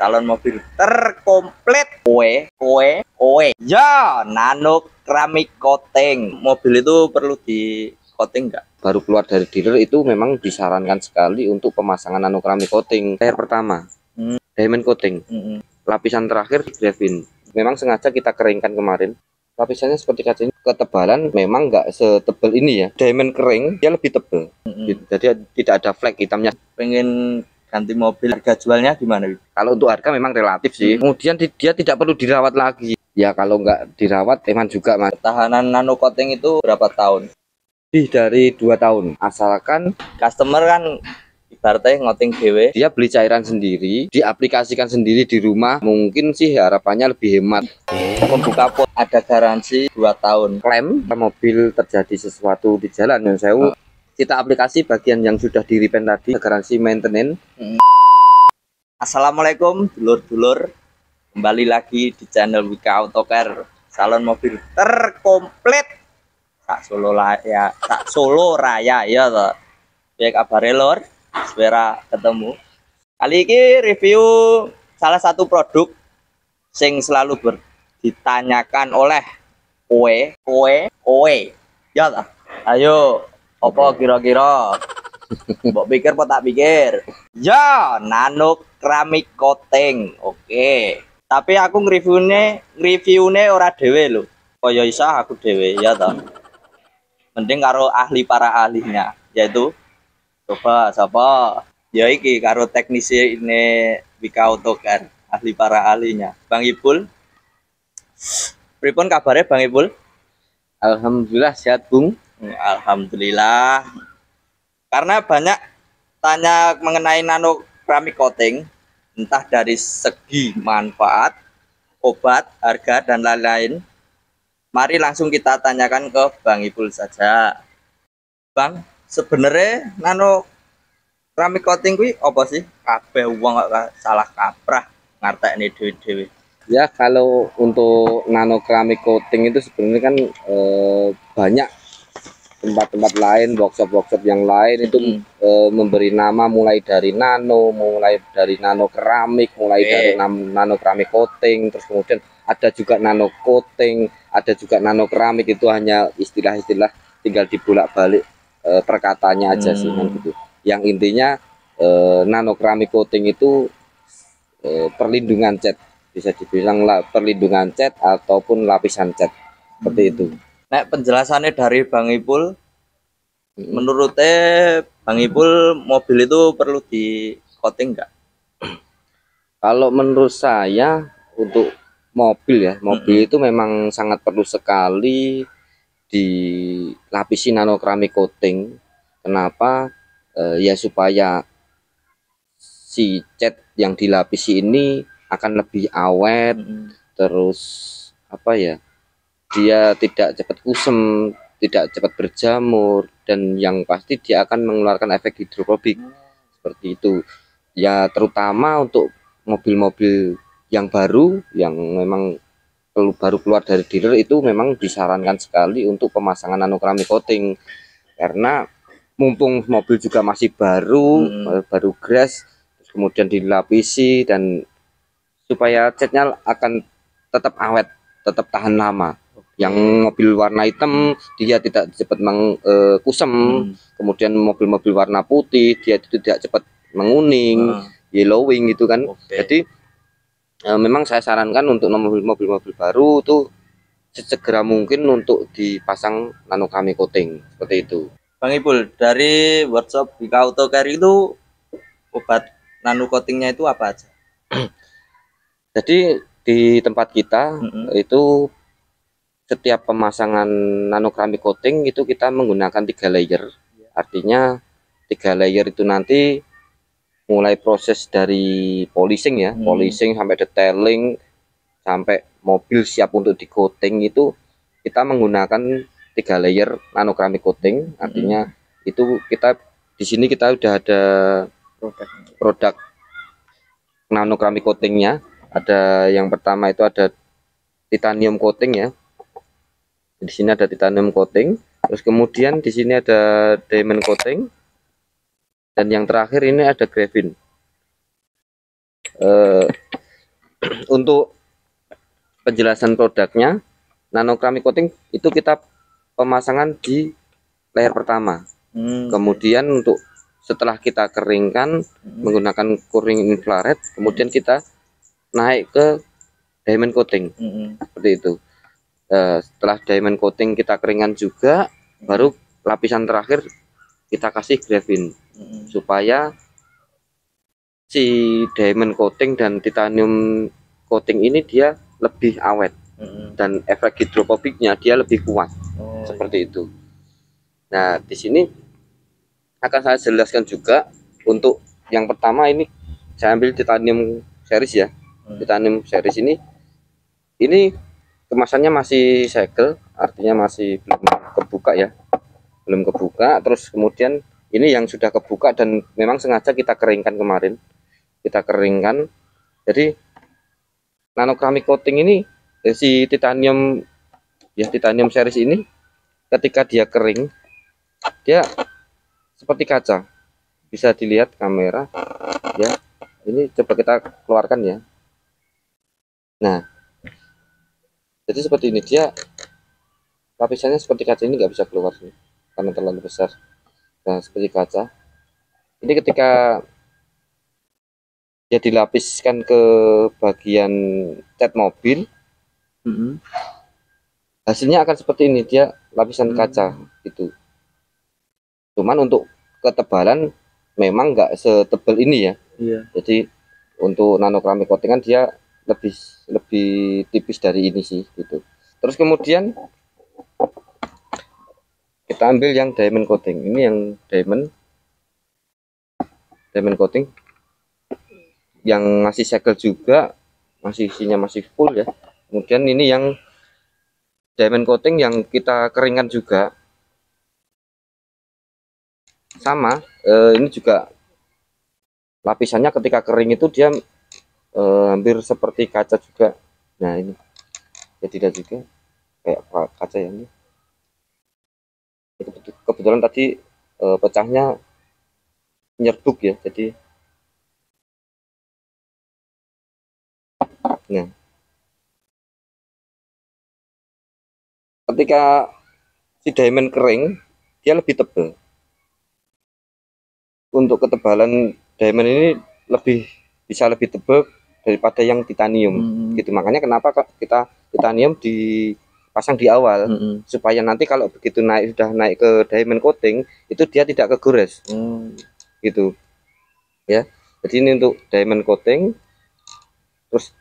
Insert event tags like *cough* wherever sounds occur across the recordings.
salon mobil terkomplit. Kowe kowe kowe. Ya nano keramik coating mobil itu perlu di coating enggak baru keluar dari dealer itu memang disarankan sekali untuk pemasangan nano keramik coating layer pertama. Hmm. diamond coating Mm-mm. lapisan terakhir graphene memang sengaja kita keringkan kemarin. Lapisannya seperti kaca ini ketebalan memang nggak setebal ini ya. Diamond kering dia lebih tebal. Mm-mm. jadi tidak ada flek hitamnya. Pengen ganti mobil harga jualnya gimana kalau untuk harga memang relatif sih. Kemudian di- dia tidak perlu dirawat lagi. Ya kalau nggak dirawat teman juga mas. Tahanan nano coating itu berapa tahun? Lebih dari dua tahun. Asalkan customer kan ibaratnya ngoting dewe. dia beli cairan sendiri diaplikasikan sendiri di rumah mungkin sih harapannya lebih hemat. Membuka pot ada garansi 2 tahun. Klaim mobil terjadi sesuatu di jalan yang sewu kita aplikasi bagian yang sudah di repaint tadi garansi maintenance. Assalamualaikum dulur-dulur. Kembali lagi di channel Wika Autocare. Salon mobil terkomplit. Tak Solo Raya tak Solo Raya ya toh. Ya kabar lor segera ketemu. Kali ini review salah satu produk sing selalu ber, ditanyakan oleh kowe kowe kowe. Ya ayo apa kira-kira *laughs* Mbok pikir apa tak pikir? Ya, nano keramik coating. Oke. Tapi aku nge-reviewne, nge-reviewne ora dhewe lho. Kaya iso aku dhewe ya toh. Mending karo ahli para ahlinya, yaitu coba siapa? Ya iki karo teknisi ini Wika Autocar, ahli para ahlinya. Bang Ibul. Pripun kabarnya Bang Ibul? alhamdulillah sehat bung Alhamdulillah. Karena banyak tanya mengenai nano keramik coating, entah dari segi manfaat, obat, harga dan lain-lain. Mari langsung kita tanyakan ke Bang Ipul saja. Bang, sebenarnya nano keramik coating kuwi apa sih? Kabeh wong salah kaprah ngartekne dhewe-dhewe. ya kalau untuk nano keramik coating itu sebenarnya kan eh, banyak tempat-tempat lain workshop-workshop yang lain itu Hmm. eh, memberi nama mulai dari nano mulai dari nano keramik mulai dari nano keramik coating terus kemudian ada juga nano coating ada juga nano keramik itu hanya istilah-istilah tinggal dibolak-balik eh, perkataannya aja sih kan Hmm. gitu yang intinya eh, nano keramik coating itu eh, perlindungan cat bisa dibilang lah perlindungan cat ataupun lapisan cat seperti itu Nek penjelasannya dari Bang Ipul, Mm. menurutnya Bang Ipul mobil itu perlu di coating nggak? *clears throat* Kalau menurut saya untuk mobil ya, mobil itu memang sangat perlu sekali dilapisi nano keramik coating. Kenapa? Eh, ya supaya si cat yang dilapisi ini akan lebih awet, terus apa ya? Dia tidak cepat kusem, tidak cepat berjamur dan yang pasti dia akan mengeluarkan efek hidrofobik seperti itu. Ya terutama untuk mobil-mobil yang baru yang memang baru keluar dari dealer itu memang disarankan sekali untuk pemasangan nano keramik coating karena mumpung mobil juga masih baru Hmm. baru grass terus kemudian dilapisi dan supaya catnya akan tetap awet tetap tahan lama yang mobil warna hitam dia tidak cepat meng, eh, kusem Hmm. kemudian mobil-mobil warna putih dia tidak cepat menguning Ah, yellowing gitu kan Oke. jadi eh, memang saya sarankan untuk mobil-mobil baru itu sesegera mungkin untuk dipasang nano keramik coating seperti itu. Bang Ipul, dari workshop Wika Autocare itu obat nano coatingnya itu apa aja? *clears throat* Jadi di tempat kita Mm-mm. itu setiap pemasangan nano keramik coating itu kita menggunakan tiga layer. Artinya tiga layer itu nanti mulai proses dari polishing ya, Hmm. polishing sampai detailing sampai mobil siap untuk di coating itu kita menggunakan tiga layer nano keramik coating. Artinya itu kita di sini kita udah ada Produk. produk nano keramik coatingnya. Ada yang pertama itu ada titanium coating ya. Di sini ada titanium coating. Terus kemudian di sini ada diamond coating. Dan yang terakhir ini ada graphene. Eh, *clears throat* untuk penjelasan produknya nano keramik coating itu kita pemasangan di layer pertama Hmm. kemudian untuk setelah kita keringkan Hmm. menggunakan kuring infrared kemudian kita naik ke diamond coating Hmm. seperti itu Eh, setelah diamond coating kita keringkan juga baru lapisan terakhir kita kasih graphene Hmm. supaya si diamond coating dan titanium coating ini dia lebih awet Hmm. dan efek hidrofobiknya dia lebih kuat Oh, seperti itu. Nah, di sini akan saya jelaskan juga untuk yang pertama ini saya ambil titanium series ya. Hmm. Titanium series ini ini kemasannya masih segel, artinya masih belum kebuka ya. Belum kebuka, terus kemudian ini yang sudah kebuka dan memang sengaja kita keringkan kemarin. Kita keringkan. Jadi nano keramik coating ini eh, si titanium ya titanium series ini ketika dia kering dia seperti kaca bisa dilihat kamera ya ini coba kita keluarkan ya nah jadi seperti ini dia lapisannya seperti kaca ini nggak bisa keluar nih karena terlalu besar nah seperti kaca ini ketika dia dilapiskan ke bagian cat mobil Hmm. hasilnya akan seperti ini dia lapisan Hmm. kaca itu cuman untuk ketebalan memang nggak setebal ini ya Iya. jadi untuk nano keramik coating kan dia lebih lebih tipis dari ini sih gitu. Terus kemudian kita ambil yang diamond coating. Ini yang diamond diamond coating. Yang masih segel juga masih isinya masih full ya. Kemudian ini yang diamond coating yang kita keringkan juga. Sama eh, ini juga lapisannya ketika kering itu dia eh, hampir seperti kaca juga. Nah ini. Ya tidak juga. Kayak kaca ya ini. Ini kebetu- kebetulan tadi eh, pecahnya nyerbuk ya jadi nah. Ketika si diamond kering dia lebih tebal. Untuk ketebalan diamond ini lebih bisa lebih tebal daripada yang titanium. Hmm. gitu. Makanya kenapa kok kita titanium dipasang di awal? Hmm. supaya nanti kalau begitu naik sudah naik ke diamond coating itu dia tidak kegores. Hmm. gitu. Ya. Jadi ini untuk diamond coating terus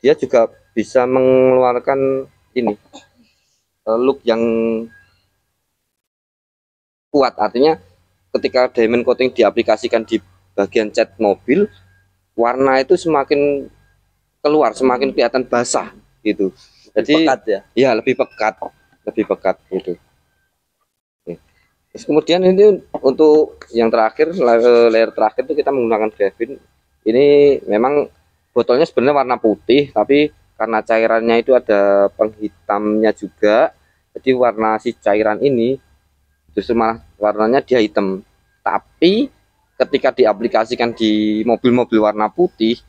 dia juga bisa mengeluarkan ini eh, look yang kuat. Artinya ketika diamond coating diaplikasikan di bagian cat mobil warna itu semakin keluar semakin kelihatan basah gitu. Jadi Pekat ya. ya lebih pekat lebih pekat gitu. Terus kemudian ini untuk yang terakhir la- layer terakhir itu kita menggunakan graphene ini memang botolnya sebenarnya warna putih tapi karena cairannya itu ada penghitamnya juga jadi warna si cairan ini justru malah warnanya dia hitam. Tapi ketika diaplikasikan di mobil-mobil warna putih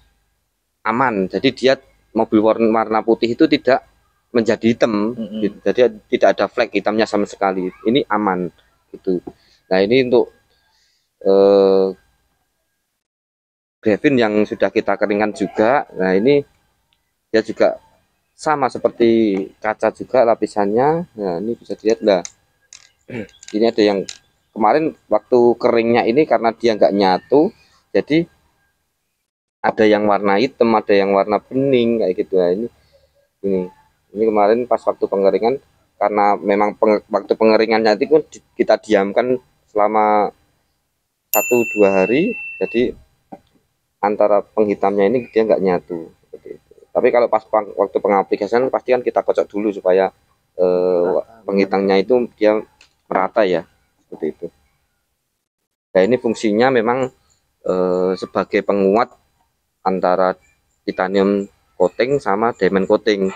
aman. Jadi dia mobil warna, putih itu tidak menjadi hitam. Hmm. gitu. jadi tidak ada flek hitamnya sama sekali. Ini aman gitu. Nah ini untuk eh, graphene yang sudah kita keringkan juga. Nah ini dia juga sama seperti kaca juga lapisannya. Nah ini bisa dilihat lah. Ini ada yang kemarin waktu keringnya ini karena dia nggak nyatu jadi ada yang warna hitam ada yang warna bening kayak gitu. Nah, ini ini ini kemarin pas waktu pengeringan karena memang penge- waktu pengeringannya itu di- kita diamkan selama satu dua hari jadi antara penghitamnya ini dia nggak nyatu seperti itu. Tapi kalau pas peng- waktu pengaplikasian pasti kan kita kocok dulu supaya eh, penghitamnya itu dia merata ya seperti itu nah ini fungsinya memang eh, sebagai penguat antara titanium coating sama diamond coating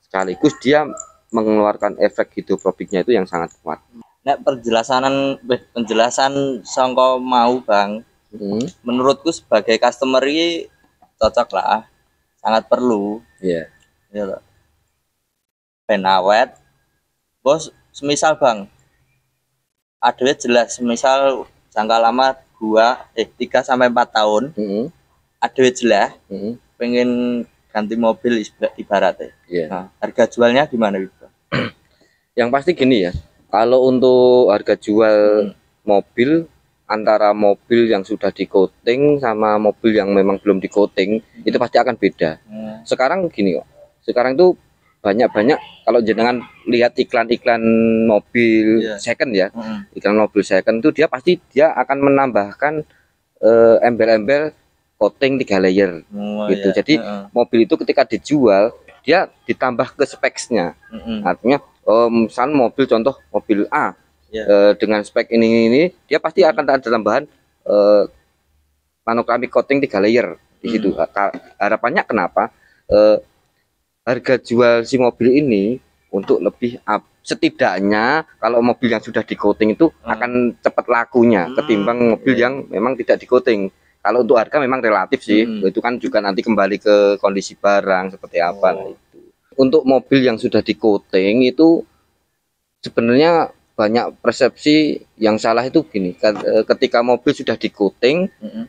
sekaligus dia mengeluarkan efek hidrofobiknya itu yang sangat kuat Nek perjelasan penjelasan songko mau Bang, Hmm. menurutku sebagai customer ini cocok lah. sangat perlu Iya. ya toh. ben awet bos semisal bang ada jelas semisal jangka lama dua eh tiga sampai empat tahun Mm-mm. ada jelas Mm-mm. pengen ganti mobil ibaratnya Iya. nah harga jualnya gimana gitu *clears throat* Yang pasti gini ya, kalau untuk harga jual Hmm. mobil antara mobil yang sudah di coating sama mobil yang memang belum di coating itu pasti akan beda. Hmm. Sekarang gini kok, sekarang tuh banyak-banyak kalau jenengan lihat iklan-iklan mobil Iya. second ya, Mm-mm. iklan mobil second itu dia pasti dia akan menambahkan eh, embel-embel coating tiga layer Oh, gitu. iya. Jadi Heeh. mobil itu ketika dijual dia ditambah ke speksnya. Mm-mm. Artinya eh, misalnya mobil contoh mobil A Iya. eh, dengan spek ini ini dia pasti akan ada tambahan eh, monochrome coating tiga layer di situ. Hmm. Ka- Harapannya kenapa? Eh, harga jual si mobil ini untuk lebih up setidaknya kalau mobil yang sudah di coating itu Hmm. akan cepat lakunya Hmm, ketimbang mobil yang memang tidak di coating. Kalau untuk harga memang relatif sih, Hmm. itu kan juga nanti kembali ke kondisi barang seperti apa. Oh. Itu. Untuk mobil yang sudah di coating itu sebenarnya banyak persepsi yang salah itu gini, eh, ketika mobil sudah di coating, Mm-mm.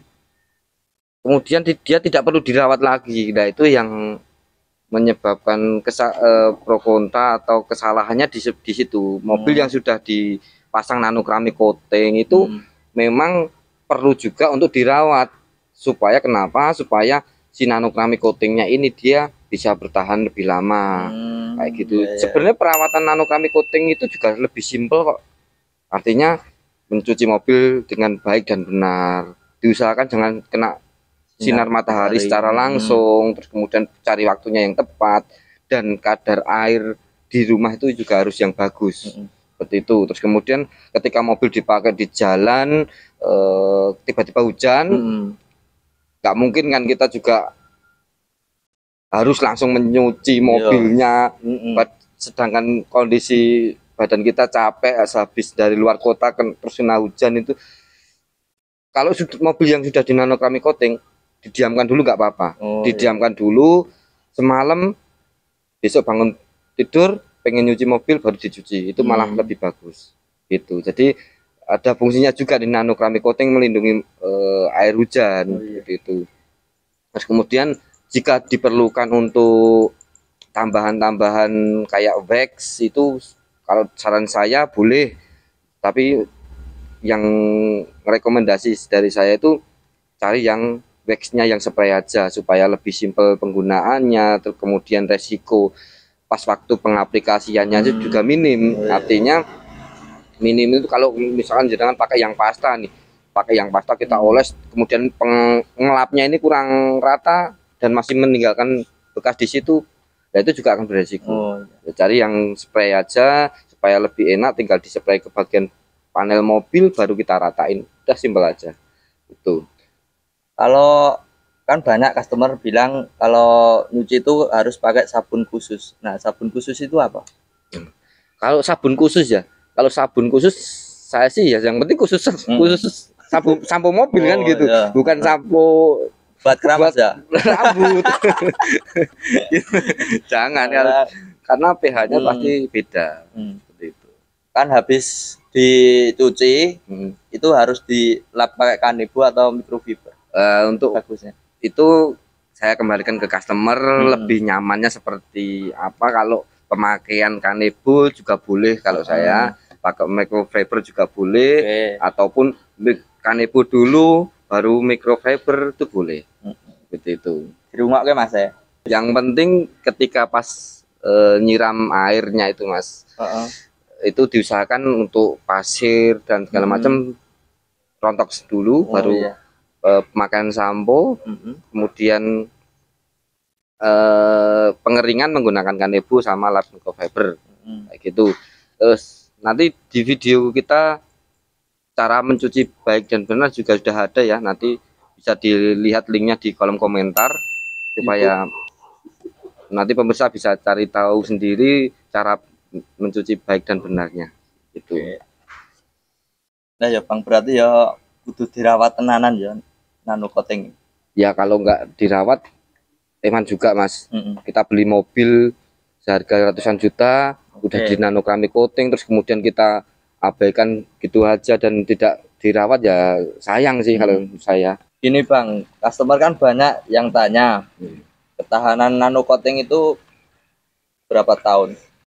kemudian di- dia tidak perlu dirawat lagi. Nah, itu yang menyebabkan kesa eh, pro kontra atau kesalahannya di, di situ. Mobil Hmm. yang sudah dipasang nanokrami coating itu Mm. memang perlu juga untuk dirawat supaya kenapa? Supaya si nanokrami coatingnya ini dia bisa bertahan lebih lama Hmm, kayak gitu. iya, iya. Sebenarnya perawatan nanokrami coating itu juga lebih simpel kok. Artinya mencuci mobil dengan baik dan benar. Diusahakan jangan kena sinar matahari secara Hmm. langsung, terus kemudian cari waktunya yang tepat dan kadar air di rumah itu juga harus yang bagus. Mm-mm. Seperti itu. Terus kemudian ketika mobil dipakai di jalan eh, tiba-tiba hujan, Mm-mm. nggak mungkin kan kita juga harus langsung menyuci Iya. mobilnya Mm-mm. Bad- sedangkan kondisi badan kita capek habis dari luar kota terus kena hujan itu kalau mobil yang sudah di nanokrami coating didiamkan dulu nggak apa-apa Oh, iya. didiamkan dulu semalam besok bangun tidur pengen nyuci mobil baru dicuci itu malah Hmm. lebih bagus gitu jadi ada fungsinya juga di nanokrami coating melindungi eh, air hujan Oh, iya. seperti itu terus kemudian jika diperlukan untuk tambahan-tambahan kayak wax itu kalau saran saya boleh tapi yang rekomendasi dari saya itu cari yang waxnya yang spray aja supaya lebih simpel penggunaannya terus kemudian resiko pas waktu pengaplikasiannya Hmm. juga minim Oh, iya. artinya minim itu kalau misalkan jangan pakai yang pasta nih pakai yang pasta kita Hmm. oles kemudian peng- pengelapnya ini kurang rata dan masih meninggalkan bekas di situ nah itu juga akan beresiko Oh, iya. Ya, cari yang spray aja supaya lebih enak tinggal di spray ke bagian panel mobil baru kita ratain udah simpel aja itu Kalau kan banyak customer bilang kalau nyuci itu harus pakai sabun khusus. Nah, sabun khusus itu apa? kalau sabun khusus ya kalau sabun khusus saya sih ya yang penting khusus khusus sabun sampo mobil kan Oh, gitu iya. bukan sampo Buat keramas ya? *laughs* rambut *laughs* jangan ya karena pH-nya Hmm. pasti beda Hmm. seperti itu Kan habis dicuci Hmm. itu harus dilap pakai kanebo atau microfiber Eh, untuk bagusnya. itu saya kembalikan ke customer Hmm. lebih nyamannya seperti apa kalau pemakaian kanebo juga boleh kalau saya pakai microfiber juga boleh Oke. ataupun kanebo dulu baru microfiber itu boleh Hmm. seperti itu Di rumah oke Mas ya? yang penting ketika pas eh, nyiram airnya itu mas Heeh. itu diusahakan untuk pasir dan segala Hmm. macam rontok dulu Oh, baru iya. Eh, pemakaian sampo Mm-mm. kemudian eh, pengeringan menggunakan kanebo sama lap microfiber. Mm. kayak gitu. Terus nanti di video kita cara mencuci baik dan benar juga sudah ada ya. Nanti bisa dilihat linknya di kolom komentar supaya nanti pemirsa bisa cari tahu sendiri cara mencuci baik dan benarnya. Itu. Nah ya Bang berarti ya kudu dirawat tenanan ya nano coating. ya kalau nggak dirawat Eman juga mas Mm-mm. kita beli mobil seharga ratusan juta udah Oke. di nano keramik coating terus kemudian kita abaikan gitu aja dan tidak dirawat ya sayang sih kalau saya Gini bang, customer kan banyak yang tanya ketahanan nano coating itu berapa tahun?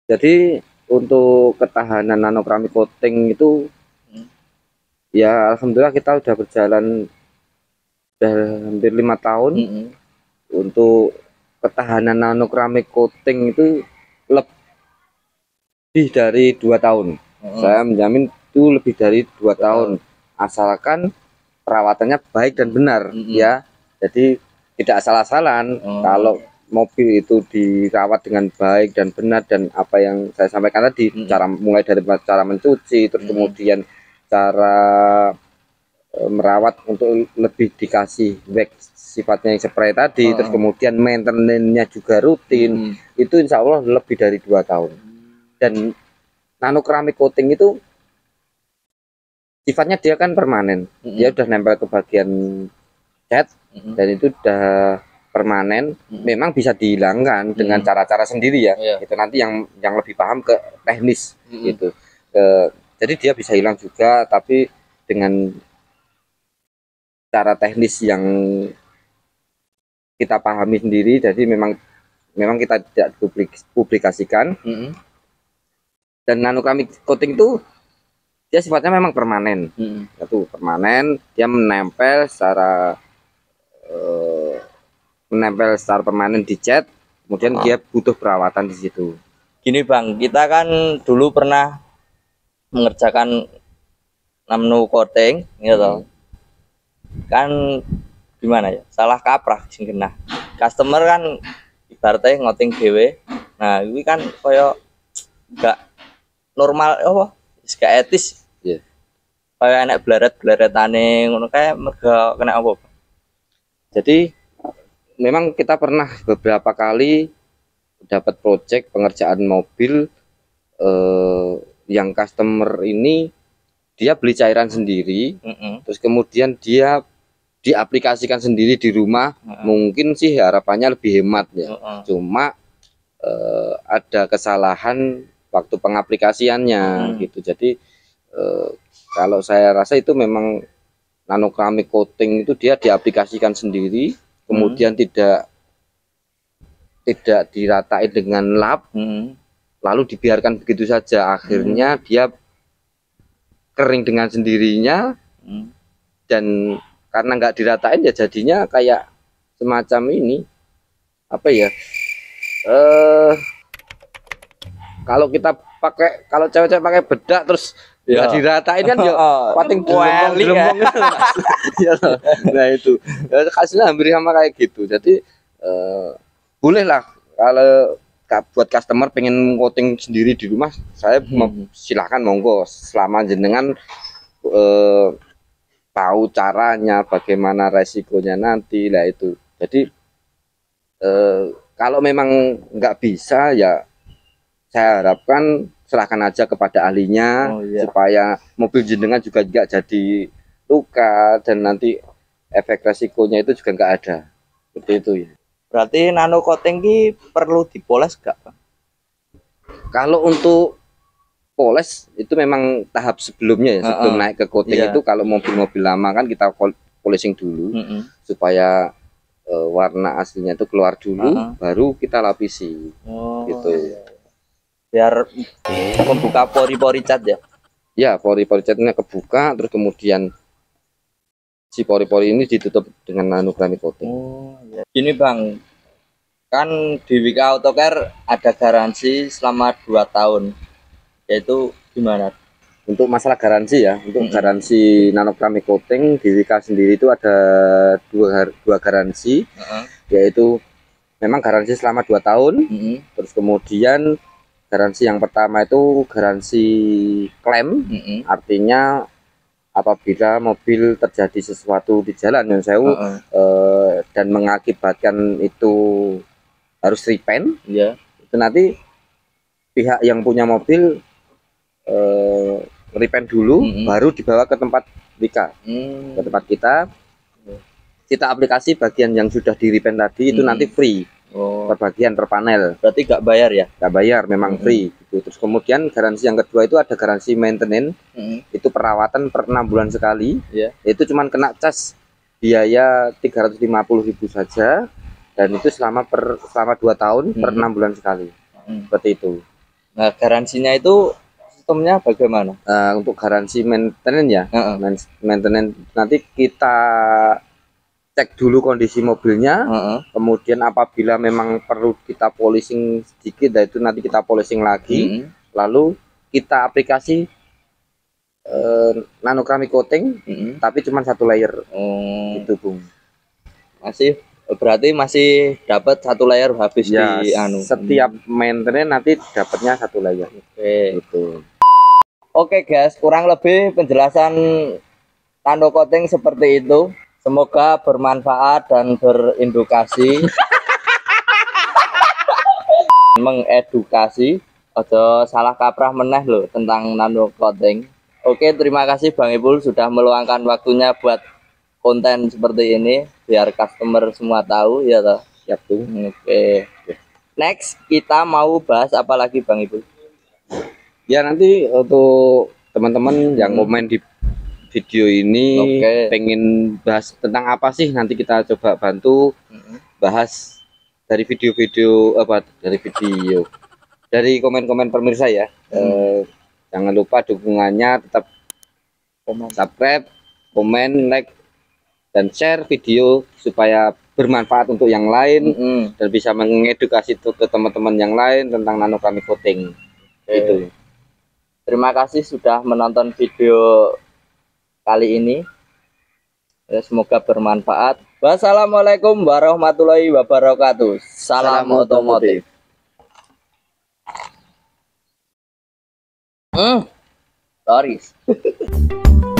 jadi untuk ketahanan nano keramik coating itu Hmm. ya alhamdulillah kita udah berjalan udah hampir lima tahun Mm-mm. untuk ketahanan nano keramik coating itu lebih dari dua tahun Mm-mm. saya menjamin itu lebih dari dua Betul. tahun asalkan perawatannya baik dan benar Mm-mm. ya jadi tidak asal-asalan Mm. kalau mobil itu dirawat dengan baik dan benar dan apa yang saya sampaikan tadi Mm. cara mulai dari cara mencuci terus Mm. kemudian cara merawat untuk lebih dikasih wax sifatnya yang spray tadi Mm. terus kemudian maintenance-nya juga rutin Mm. itu insya Allah lebih dari dua tahun dan nano keramik coating itu sifatnya dia kan permanen Mm-mm. dia udah nempel ke bagian Mm-mm. dan itu udah permanen Mm-mm. memang bisa dihilangkan dengan Mm. cara-cara sendiri ya Iya. itu nanti yang yang lebih paham ke teknis Mm-mm. gitu Ke- jadi dia bisa hilang juga tapi dengan cara teknis yang kita pahami sendiri jadi memang memang kita tidak publik- publikasikan Mm-mm. dan nano keramik coating itu dia sifatnya memang permanen Mm-mm. itu permanen dia menempel secara eh, menempel secara permanen di cat kemudian dia butuh perawatan di situ Gini bang, kita kan dulu pernah mengerjakan nano coating, gitu. Kan gimana ya? Salah kaprah sing kena. Customer kan ibaratnya ngoting dhewe. Nah, ini kan koyo gak normal apa? Wis Gak etis. Iya. Kayak enek bleret-bleretane ngono kayak merga kena apa? Jadi memang kita pernah beberapa kali dapat project pengerjaan mobil eh, yang customer ini dia beli cairan sendiri Mm-mm. terus kemudian dia diaplikasikan sendiri di rumah Heeh. mungkin sih harapannya lebih hemat ya Heeh. cuma eh, ada kesalahan waktu pengaplikasiannya Hmm. gitu jadi eh, kalau saya rasa itu memang nano keramik coating itu dia diaplikasikan sendiri kemudian tidak tidak diratain dengan lap Mm-mm. lalu dibiarkan begitu saja akhirnya dia kering dengan sendirinya Mm. dan karena nggak diratain ya jadinya kayak semacam ini apa ya eh kalau kita pakai kalau cewek-cewek pakai bedak terus Ya. diratain kan ya *laughs* Oh, pating gitu, Mas. Iya nah itu Ya, hasilnya hampir sama kayak gitu jadi eh, boleh lah kalau ka- buat customer pengen coating sendiri di rumah saya Hmm. silahkan monggo selama jenengan eh, tahu caranya bagaimana resikonya nanti lah itu jadi eh, kalau memang nggak bisa ya saya harapkan serahkan aja kepada ahlinya Oh, iya. supaya mobil jenengan juga nggak jadi luka dan nanti efek resikonya itu juga nggak ada seperti itu ya Berarti nano coating ki perlu dipoles gak, Bang? kalau untuk poles itu memang tahap sebelumnya ya sebelum Heeh. naik ke coating Iya. itu kalau mobil-mobil lama kan kita pol- polishing dulu Heeh. supaya eh, warna aslinya itu keluar dulu Heeh. baru kita lapisi Oh, gitu. Biar membuka pori-pori cat ya. ya pori-pori catnya kebuka terus kemudian si pori-pori ini ditutup dengan nano keramik coating Oh, iya. Gini, Bang. Kan di Wika Autocare ada garansi selama 2 tahun. Yaitu gimana? untuk masalah garansi ya untuk garansi nano keramik coating di Wika sendiri itu ada dua dua garansi Heeh. yaitu memang garansi selama dua tahun Heeh. terus kemudian garansi yang pertama itu garansi klaim Heeh. artinya apabila mobil terjadi sesuatu di jalan yang sewu Heeh. eh, dan mengakibatkan itu harus repaint Iya. itu nanti pihak yang punya mobil eh, repaint dulu Mm-mm. baru dibawa ke tempat Wika Hmm. ke tempat kita kita aplikasi bagian yang sudah di repaint tadi itu Hmm. nanti free Oh, per bagian per panel berarti nggak bayar ya? nggak bayar memang Hmm. free gitu. terus kemudian garansi yang kedua itu ada garansi maintenance itu perawatan per enam bulan sekali Iya. itu cuman kena cas biaya 350.000 saja dan itu selama per selama dua tahun per Hmm. enam bulan sekali Hmm. seperti itu Nah, garansinya itu sistemnya bagaimana? Eh, untuk garansi maintenance ya Heeh. main- maintenance nanti kita cek dulu kondisi mobilnya Heeh. kemudian apabila memang perlu kita polishing sedikit nah itu nanti kita polishing lagi Mm-mm. lalu kita aplikasi eh, nano keramik coating Mm-mm. tapi cuma satu layer Oh, itu bung masih berarti masih dapat satu layer habis ya di anu. setiap maintenance nanti dapatnya satu layer Oke. gitu Oke guys, kurang lebih penjelasan tando coating seperti itu. Semoga bermanfaat dan berindukasi. *laughs* mengedukasi. Ojo salah kaprah meneh loh tentang nano coating. Oke, terima kasih Bang Ipul sudah meluangkan waktunya buat konten seperti ini biar customer semua tahu ya toh. siap bung Oke. Next kita mau bahas apa lagi Bang Ipul? ya nanti untuk teman-teman yang Hmm. komen di video ini Oke. pengen bahas tentang apa sih? Nanti kita coba bantu bahas dari video-video apa dari video. Dari komen-komen pemirsa ya. Eh, jangan lupa dukungannya tetap subscribe komen like dan share video supaya bermanfaat untuk yang lain Mm-mm. dan bisa mengedukasi tuh ke teman-teman yang lain tentang nano keramik coating Oke. itu Terima kasih sudah menonton video kali ini. Ya, semoga bermanfaat. Wassalamualaikum warahmatullahi wabarakatuh. Salam, Salam otomotif. Hmm. Sorry. *laughs*